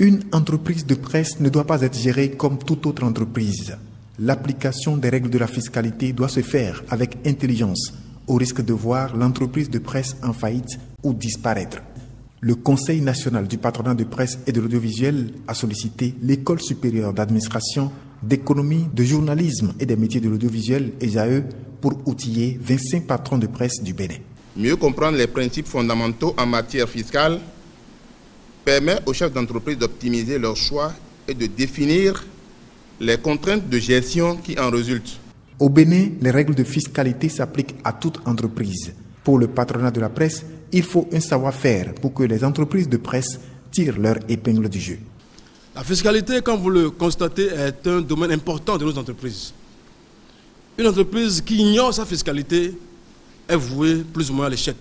Une entreprise de presse ne doit pas être gérée comme toute autre entreprise. L'application des règles de la fiscalité doit se faire avec intelligence, au risque de voir l'entreprise de presse en faillite ou disparaître. Le Conseil national du patronat de presse et de l'audiovisuel a sollicité l'École supérieure d'administration, d'économie, de journalisme et des métiers de l'audiovisuel, ESAE, pour outiller 25 patrons de presse du Bénin. Mieux comprendre les principes fondamentaux en matière fiscale permet aux chefs d'entreprise d'optimiser leurs choix et de définir les contraintes de gestion qui en résultent. Au Bénin, les règles de fiscalité s'appliquent à toute entreprise. Pour le patronat de la presse, il faut un savoir-faire pour que les entreprises de presse tirent leur épingle du jeu. La fiscalité, comme vous le constatez, est un domaine important de nos entreprises. Une entreprise qui ignore sa fiscalité est vouée plus ou moins à l'échec.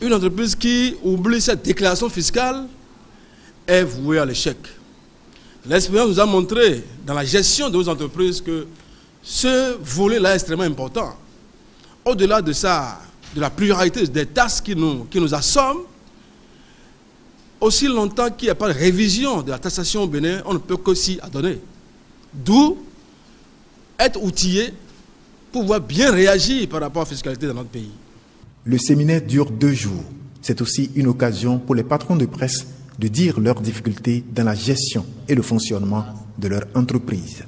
Une entreprise qui oublie cette déclaration fiscale est vouée à l'échec. L'expérience nous a montré dans la gestion de nos entreprises que ce volet-là est extrêmement important. Au-delà de ça, de la pluralité des tâches qui nous, qui nous assomment, aussi longtemps qu'il n'y a pas de révision de la taxation au Bénin, on ne peut qu'aussi adonner. D'où être outillé pour pouvoir bien réagir par rapport à la fiscalité dans notre pays. Le séminaire dure deux jours. C'est aussi une occasion pour les patrons de presse de dire leurs difficultés dans la gestion et le fonctionnement de leur entreprise.